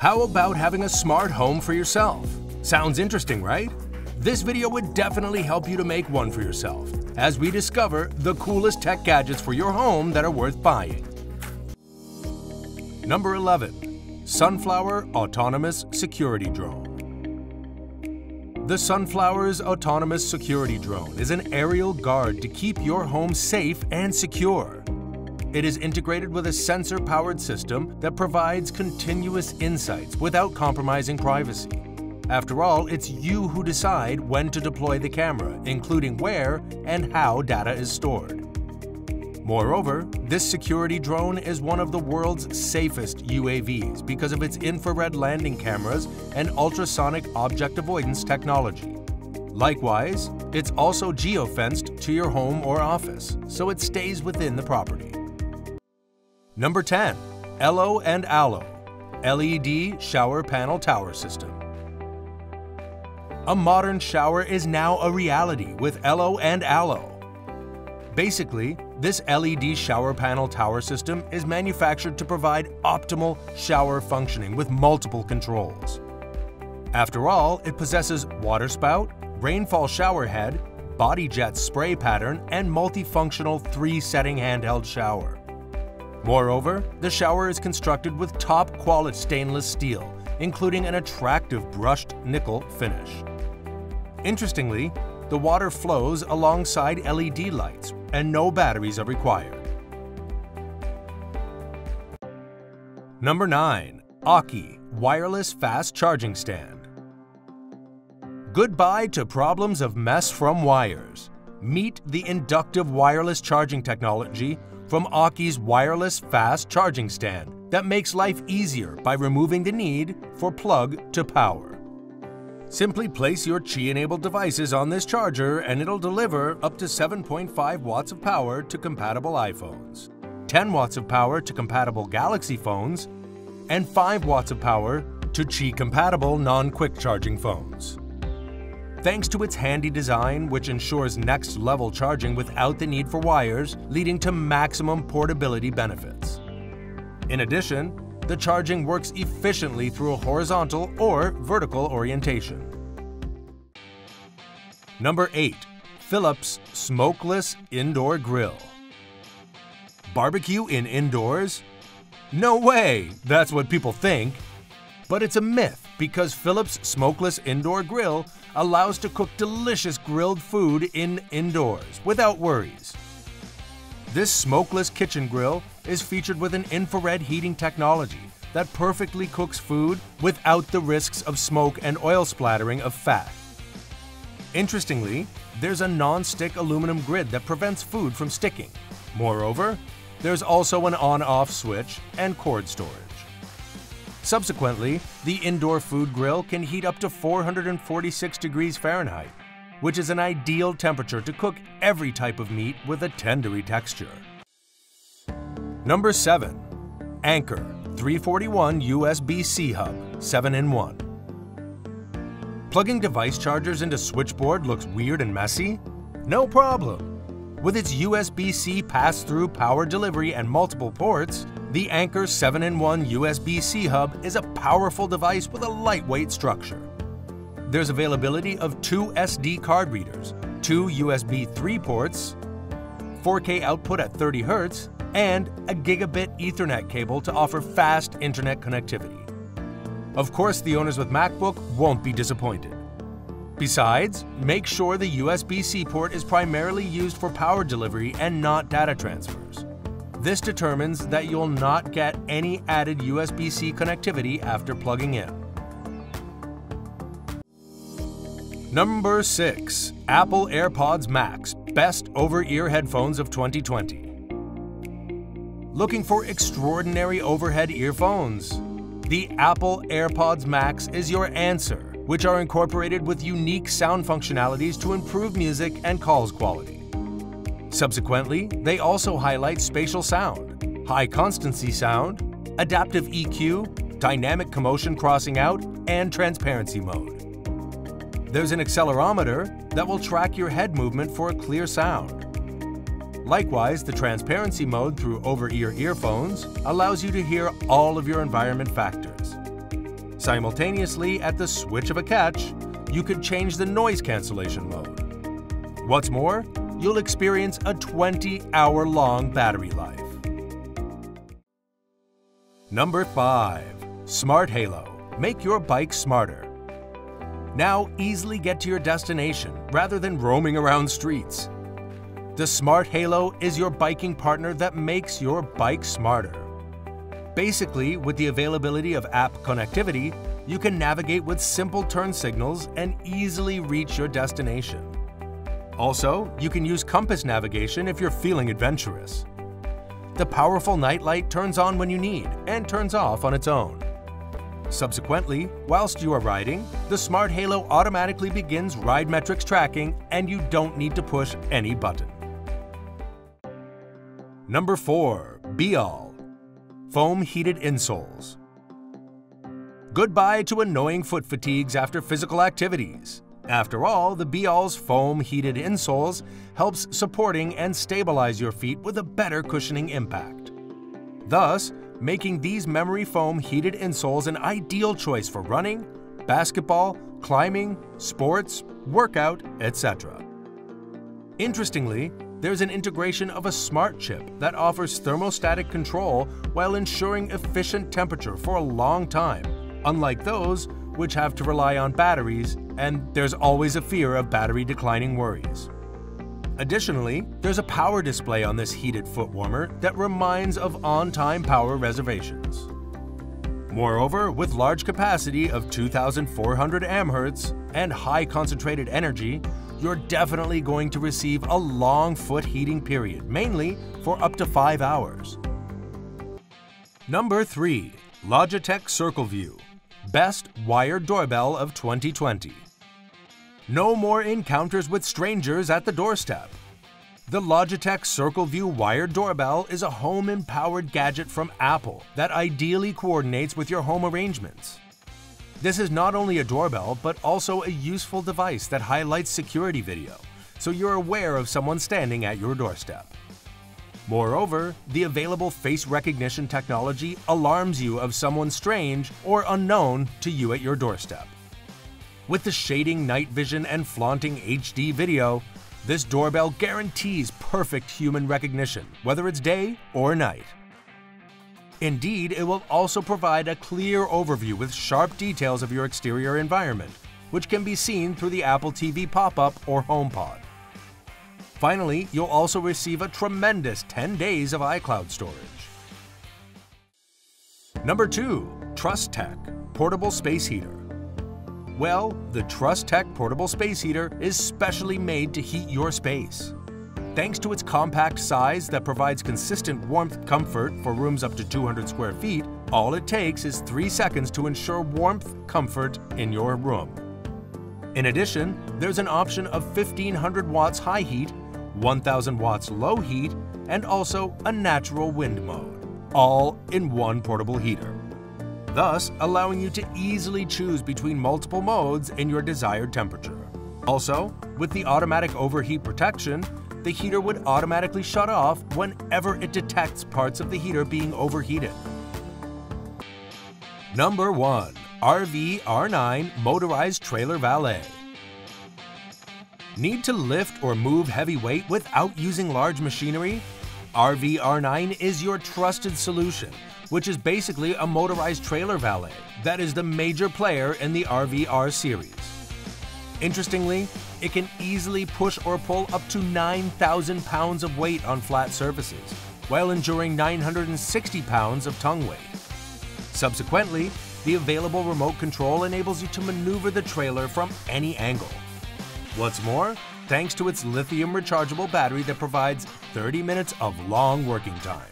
How about having a smart home for yourself? Sounds interesting, right? This video would definitely help you to make one for yourself as we discover the coolest tech gadgets for your home that are worth buying. Number 11. Sunflower Autonomous Security Drone The Sunflower's Autonomous Security Drone is an aerial guard to keep your home safe and secure. It is integrated with a sensor-powered system that provides continuous insights without compromising privacy. After all, it's you who decide when to deploy the camera, including where and how data is stored. Moreover, this security drone is one of the world's safest UAVs because of its infrared landing cameras and ultrasonic object avoidance technology. Likewise, it's also geofenced to your home or office, so it stays within the property. Number 10. Ello and Allo LED Shower Panel Tower System a modern shower is now a reality with Ello and Allo. Basically, this LED shower panel tower system is manufactured to provide optimal shower functioning with multiple controls. After all, it possesses water spout, rainfall shower head, body jet spray pattern, and multifunctional three-setting handheld shower. Moreover, the shower is constructed with top-quality stainless steel, including an attractive brushed nickel finish. Interestingly, the water flows alongside LED lights and no batteries are required. Number 9. Aukey Wireless Fast Charging Stand Goodbye to problems of mess from wires. Meet the inductive wireless charging technology from Aukey's wireless fast charging stand that makes life easier by removing the need for plug to power. Simply place your Qi-enabled devices on this charger and it'll deliver up to 7.5 watts of power to compatible iPhones, 10 watts of power to compatible Galaxy phones, and 5 watts of power to Qi-compatible non-quick charging phones. Thanks to its handy design, which ensures next-level charging without the need for wires, leading to maximum portability benefits. In addition, the charging works efficiently through a horizontal or vertical orientation. Number 8. Philips Smokeless Indoor Grill Barbecue in indoors? No way! That's what people think. But it's a myth because Philips Smokeless Indoor Grill allows to cook delicious grilled food in indoors without worries. This smokeless kitchen grill is featured with an infrared heating technology that perfectly cooks food without the risks of smoke and oil splattering of fat. Interestingly, there's a non-stick aluminum grid that prevents food from sticking. Moreover, there's also an on-off switch and cord storage. Subsequently, the indoor food grill can heat up to 446 degrees Fahrenheit, which is an ideal temperature to cook every type of meat with a tendery texture. Number 7. Anker 341 USB-C hub 7-in-1 Plugging device chargers into switchboard looks weird and messy? No problem! With its USB-C pass-through power delivery and multiple ports, the Anker 7-in-1 USB-C hub is a powerful device with a lightweight structure. There's availability of two SD card readers, two USB 3 ports, 4K output at 30 Hz, and a gigabit Ethernet cable to offer fast internet connectivity. Of course, the owners with MacBook won't be disappointed. Besides, make sure the USB-C port is primarily used for power delivery and not data transfers. This determines that you'll not get any added USB-C connectivity after plugging in. Number 6. Apple AirPods Max Best Over-Ear Headphones of 2020 Looking for extraordinary overhead earphones? The Apple AirPods Max is your answer, which are incorporated with unique sound functionalities to improve music and calls quality. Subsequently, they also highlight spatial sound, high constancy sound, adaptive EQ, dynamic commotion crossing out, and transparency mode. There's an accelerometer that will track your head movement for a clear sound. Likewise, the transparency mode through over-ear earphones allows you to hear all of your environment factors. Simultaneously, at the switch of a catch, you could change the noise cancellation mode. What's more, you'll experience a 20-hour long battery life. Number 5. Smart Halo. Make your bike smarter. Now easily get to your destination rather than roaming around streets. The Smart Halo is your biking partner that makes your bike smarter. Basically, with the availability of app connectivity, you can navigate with simple turn signals and easily reach your destination. Also, you can use compass navigation if you're feeling adventurous. The powerful nightlight turns on when you need and turns off on its own. Subsequently, whilst you are riding, the Smart Halo automatically begins ride metrics tracking and you don't need to push any button. Number 4. BIAL Foam Heated Insoles Goodbye to annoying foot fatigues after physical activities. After all, the BIAL's foam heated insoles helps supporting and stabilize your feet with a better cushioning impact. Thus, making these memory foam heated insoles an ideal choice for running, basketball, climbing, sports, workout, etc. Interestingly, there's an integration of a smart chip that offers thermostatic control while ensuring efficient temperature for a long time unlike those which have to rely on batteries, and there's always a fear of battery declining worries. Additionally, there's a power display on this heated foot warmer that reminds of on-time power reservations. Moreover, with large capacity of 2400 amH and high concentrated energy, you're definitely going to receive a long foot heating period, mainly for up to 5 hours. Number 3. Logitech CircleView Best Wired Doorbell of 2020. No more encounters with strangers at the doorstep. The Logitech CircleView wired doorbell is a home-empowered gadget from Apple that ideally coordinates with your home arrangements. This is not only a doorbell, but also a useful device that highlights security video, so you're aware of someone standing at your doorstep. Moreover, the available face recognition technology alarms you of someone strange or unknown to you at your doorstep. With the shading night vision and flaunting HD video, this doorbell guarantees perfect human recognition, whether it's day or night. Indeed, it will also provide a clear overview with sharp details of your exterior environment, which can be seen through the Apple TV pop-up or HomePod. Finally, you'll also receive a tremendous 10 days of iCloud storage. Number 2. Trustech Portable Space Heater Well, the Trustech Portable Space Heater is specially made to heat your space. Thanks to its compact size that provides consistent warmth comfort for rooms up to 200 square feet, all it takes is 3 seconds to ensure warmth comfort in your room. In addition, there's an option of 1500 watts high heat 1000 watts low heat, and also a natural wind mode, all in one portable heater, thus allowing you to easily choose between multiple modes in your desired temperature. Also, with the automatic overheat protection, the heater would automatically shut off whenever it detects parts of the heater being overheated. Number 1. RV R9 Motorized Trailer Valet Need to lift or move heavy weight without using large machinery? RVR9 is your trusted solution, which is basically a motorized trailer valet that is the major player in the RVR series. Interestingly, it can easily push or pull up to 9,000 pounds of weight on flat surfaces, while enduring 960 pounds of tongue weight. Subsequently, the available remote control enables you to maneuver the trailer from any angle, What's more, thanks to its lithium rechargeable battery that provides 30 minutes of long working time.